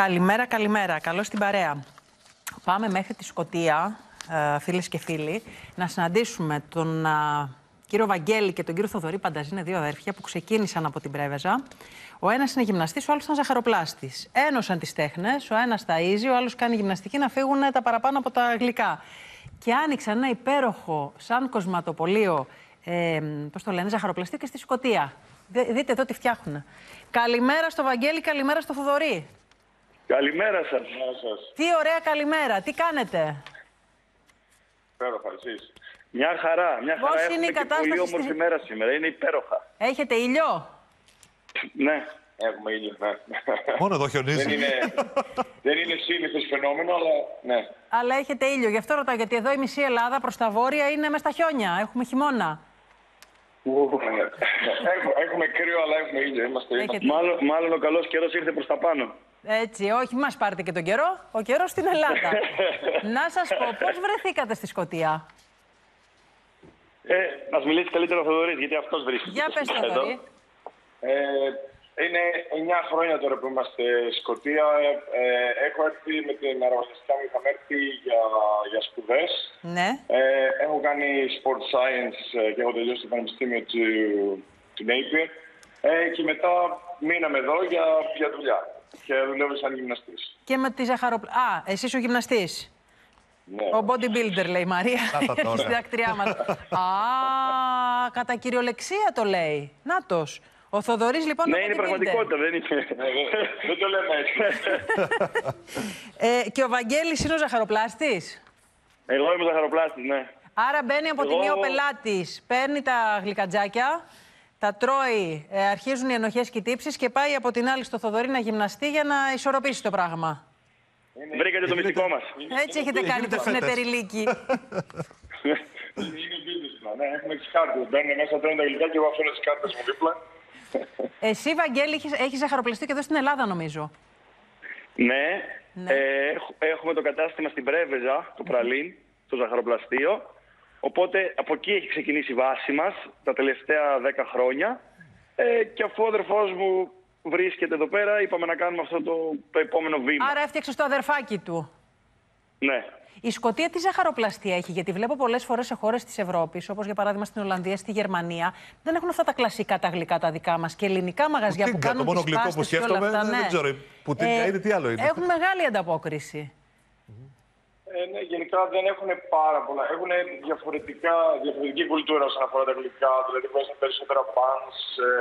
Καλημέρα, καλημέρα. Καλώς την παρέα. Πάμε μέχρι τη Σκωτία, ε, φίλες και φίλοι, να συναντήσουμε τον α, κύριο Βαγγέλη και τον κύριο Θοδωρή Πανταζή, είναι δύο αδέρφια που ξεκίνησαν από την Πρέβεζα. Ο ένας είναι γυμναστής, ο άλλος ήταν ζαχαροπλάστης. Ένωσαν τις τέχνες, ο ένας ταΐζει, ο άλλος κάνει γυμναστική να φύγουν τα παραπάνω από τα γλυκά. Και άνοιξαν ένα υπέροχο, σαν κοσματοπολείο, ε, πώς το λένε, ζαχαροπλαστή και στη Σκωτία. Δε- δείτε εδώ τι φτιάχνουν. Καλημέρα στο Βαγγέλη, καλημέρα στο Θοδωρή. Καλημέρα σας. Τι ωραία καλημέρα, τι κάνετε; Υπέροχα, εσείς. Μια χαρά, μια Πώς χαρά. είναι Έχουμε η και κατάσταση πολύ στη- όμορφη μέρα σήμερα. Είναι υπέροχα. Έχετε ήλιο; Ναι, έχουμε ήλιο. Ναι. Μόνο εδώ δεν χιονίζει. είναι, δεν είναι σύνηθες φαινόμενο, αλλά ναι. Αλλά έχετε ήλιο. Γι' αυτό ρωτάω, γιατί εδώ η μισή Ελλάδα προς τα βόρεια είναι μες στα χιόνια. Έχουμε χειμώνα. έχουμε, έχουμε κρύο, αλλά έχουμε ήλιο. Είμαστε, Έχετε. είμαστε. Μάλλον, μάλλον ο καλός καιρός ήρθε προς τα πάνω. Έτσι, όχι, μας πάρετε και τον καιρό. Ο καιρός στην Ελλάδα. Να σας πω, πώς βρεθήκατε στη Σκωτία; Ε, ας μιλήσει καλύτερα ο Θοδωρής, γιατί αυτός βρίσκεται. Για πες, εδώ. Θοδωρή. Ε, είναι 9 χρόνια τώρα που είμαστε Σκωτία. Ε, έχω έρθει με την αερογραφιστικά μου, είχαμε έρθει για, για σπουδές. Ναι. Ε, έχω κάνει sport science ε, και έχω τελειώσει το Πανεπιστήμιο του, του Napier. Ε, και μετά μείναμε εδώ για, για δουλειά. Και δουλεύω σαν γυμναστής. Και με τη ζαχαροπλα... Α, εσύ ο γυμναστής. Ναι. Ο bodybuilder, λέει η Μαρία. Να τα τώρα. Στη δακτριά μας. Α, κατά κυριολεξία το λέει. Νάτος. Ο Θοδωρής λοιπόν. Ναι, ο είναι bodybuilder. πραγματικότητα, δεν είναι. δεν το λέμε έτσι. Ε, και ο Βαγγέλης είναι ο ζαχαροπλάστης; Εγώ είμαι ζαχαροπλάστης, ναι. Άρα μπαίνει από τη Εγώ- μία ο πελάτης, παίρνει τα γλυκατζάκια, τα τρώει, ε, αρχίζουν οι ενοχές και οι τύψεις και πάει από την άλλη στο Θοδωρή να γυμναστεί για να ισορροπήσει το πράγμα. Βρήκατε το μυστικό μας. Έτσι έχετε κάνει το Γίνεται συνεταιριλίκι. είναι business plan, ναι. Έχουμε τις κάρτες. Μπαίνουν μέσα, τρώνε τα γλυκά και εγώ αφήνω τις κάρτες μου δίπλα. Εσύ, Βαγγέλη, έχεις, έχεις ζαχαροπλαστεί και εδώ στην Ελλάδα, νομίζω. Ναι, Ναι. Ε, έχ- έχουμε το κατάστημα στην Πρέβεζα, το Πραλίν, το ζαχαροπλαστείο. Οπότε από εκεί έχει ξεκινήσει η βάση μας τα τελευταία 10 χρόνια. Ε, και αφού ο αδερφός μου βρίσκεται εδώ πέρα, είπαμε να κάνουμε αυτό το, το επόμενο βήμα. Άρα έφτιαξες το αδερφάκι του. Ναι. Η Σκωτία τι ζαχαροπλαστεία έχει, γιατί βλέπω πολλές φορές σε χώρες της Ευρώπης, όπως για παράδειγμα στην Ολλανδία, στη Γερμανία, δεν έχουν αυτά τα κλασικά τα γλυκά τα δικά μας και ελληνικά μαγαζιά που Πουτίνκα, κάνουν το μόνο τις γλυκό πάστες που και όλα σκέφτομαι, αυτά, δεν- ναι. δεν ξέρω, πουτίνκα είναι, τι άλλο είναι. Έχουν μεγάλη ανταπόκριση. Ε, ναι, γενικά δεν έχουν πάρα πολλά. Έχουν διαφορετικά, διαφορετική κουλτούρα όσον αφορά τα γλυκά. Δηλαδή βάζουν περισσότερα πάνς, ε,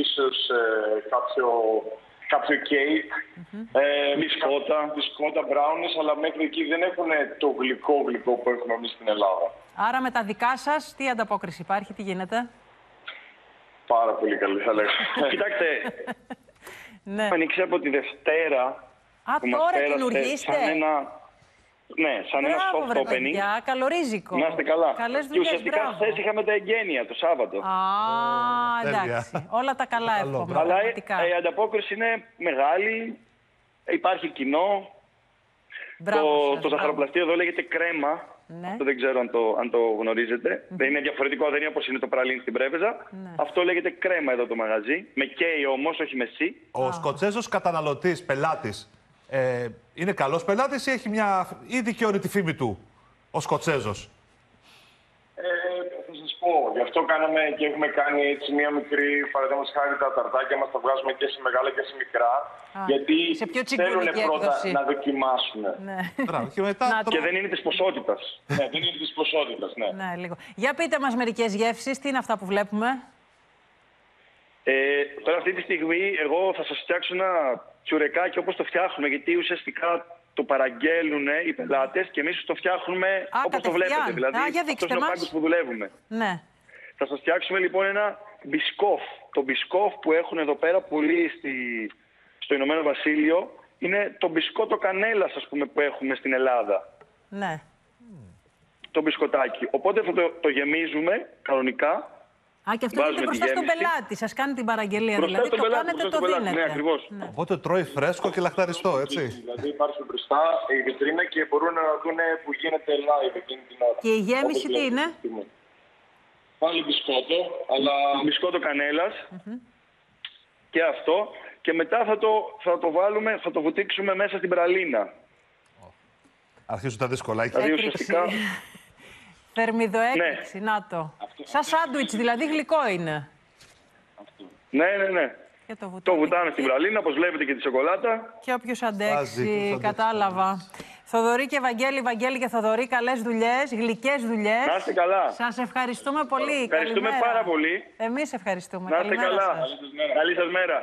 ίσως ε, κάποιο, κάποιο κέικ, ε, μπισκότα, μπισκότα, μπράουνες, αλλά μέχρι εκεί δεν έχουν το γλυκό γλυκό που έχουμε εμείς στην Ελλάδα. Άρα με τα δικά σας, τι ανταπόκριση υπάρχει, τι γίνεται; Πάρα πολύ καλή θα λέγαμε. Κοιτάξτε, Ναι. άνοιξε από τη Δευτέρα Α, που μας τώρα πέρασε καινουργήστε. σαν ένα, ναι, σαν ένα Μπράβο, soft βρε opening. παιδιά, καλορίζικο. Να είστε καλά. Καλές και δουλειές, ουσιαστικά μπράβο. χθε είχαμε τα εγγένεια το Σάββατο. Α, τέλεια. εντάξει. Όλα τα καλά Καλό, εύχομαι. μπράβο. Αλλά ε, πραγματικά. ε, η ανταπόκριση είναι μεγάλη. Υπάρχει κοινό. Μπράβο το, σας, το μπράβο. ζαχαροπλαστείο εδώ λέγεται κρέμα. Ναι. Αυτό δεν ξέρω αν το, αν το γνωρίζετε. Δεν είναι διαφορετικό, δεν είναι όπως είναι το πραλίν στην Πρέβεζα. Ναι. Αυτό λέγεται κρέμα εδώ το μαγαζί. Με καίει όμως, όχι με σι. Ο Σκοτσέζος καταναλωτής, πελάτης, ε, είναι καλός πελάτης ή έχει μια. ή δικαιώνει τη φήμη του ο Σκοτσέζος; Ε, θα σας πω, γι' αυτό κάναμε και έχουμε κάνει έτσι μια μικρή παραδείγματος χάρη τα ταρτάκια μας, τα βγάζουμε και σε μεγάλα και σε μικρά. Α, γιατί σε πιο θέλουν τσιγκούνικη πρώτα έκδοση. να δοκιμάσουν. Ναι. Μπράβο. Και μετά. Να, τρώω- Και δεν είναι της ποσότητας. ναι, δεν είναι της ποσότητας, ναι. ναι, λίγο. Για πείτε μας μερικές γεύσεις, τι είναι αυτά που βλέπουμε; Ε, τώρα αυτή τη στιγμή εγώ θα σας φτιάξω ένα τσουρεκάκι όπως το φτιάχνουμε γιατί ουσιαστικά το παραγγέλνουν οι πελάτες και εμείς το φτιάχνουμε Α, όπως το κατευθείαν. βλέπετε. Δηλαδή Α, για αυτός δείξτε είναι ο μας. πάγκος που δουλεύουμε. Ναι. Θα σας φτιάξουμε λοιπόν ένα μπισκόφ. Το μπισκόφ που έχουν εδώ πέρα πολλοί στη, στο Ηνωμένο Βασίλειο είναι το μπισκότο κανέλας ας πούμε που έχουμε στην Ελλάδα. Ναι. Το μπισκοτάκι. Οπότε θα το, το γεμίζουμε κανονικά Α, και αυτό Βάζουμε είναι τη μπροστά στον γέμιση. πελάτη. Σας κάνει την παραγγελία. Μπροστά δηλαδή στον το πελάτη, κάνετε, μπροστά το στον πελάτη. δίνετε. Ναι, ακριβώς. Ναι. Οπότε τρώει φρέσκο και λαχταριστό, έτσι. Δηλαδή υπάρχει μπροστά η βιτρίνα και μπορούν να δουν που γίνεται live εκείνη την ώρα. Και η γέμιση Όπως τι βλέπετε είναι; αυτή τη στιγμή. Πάλι μπισκότο, αλλά... Μπισκότο κανέλας. Και αυτό. και μετά θα το, θα το βάλουμε, θα το βουτήξουμε μέσα στην πραλίνα. Αρχίζουν τα δύσκολα. Εκεί. Δηλαδή Έκρηξη. ουσιαστικά Θερμιδοέκρηξη, να το. Σαν σάντουιτς, δηλαδή γλυκό είναι. Ναι, ναι, ναι. Και το, Το βουτάμε. βουτάμε στην πραλίνα, όπως βλέπετε και τη σοκολάτα. Και όποιος Βάζει, ποιος αντέξει, αντέξει. κατάλαβα. Θοδωρή και Βαγγέλη, Βαγγέλη και Θοδωρή, καλές δουλειές, γλυκές δουλειές. Να είστε καλά. Σας ευχαριστούμε πολύ. Ευχαριστούμε Καλημέρα. πάρα πολύ. Εμείς ευχαριστούμε. Να είστε Καλημέρα καλά. σας. Καλή σας μέρα.